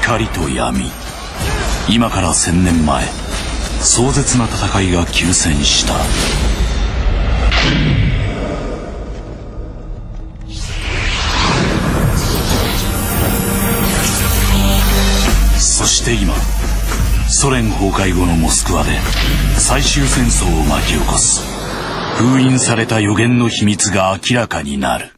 光と闇。今から千年前。壮絶な戦いが急戦した。そして今ソ連崩壊後のモスクワで最終戦争を巻き起こす。封印された予言の秘密が明らかになる。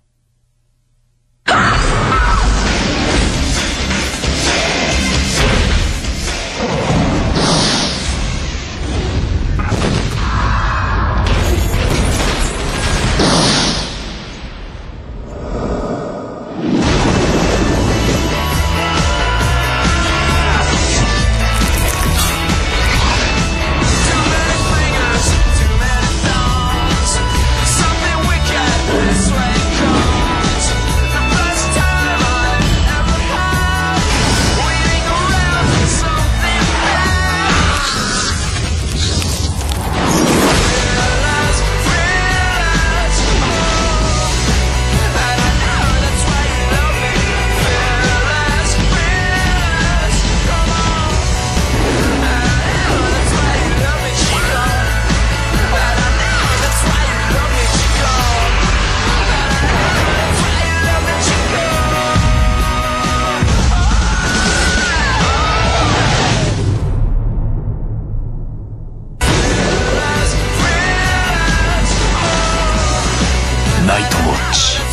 ナイトウォッチ。